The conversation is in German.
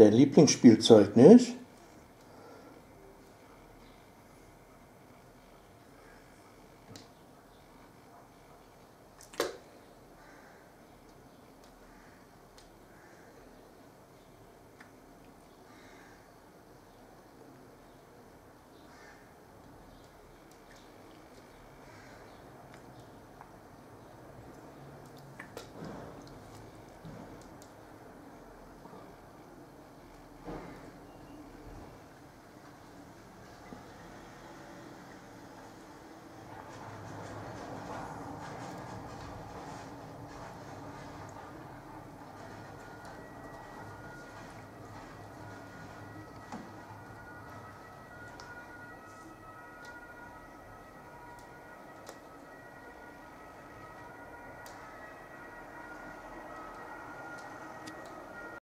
dein Lieblingsspielzeug, nicht?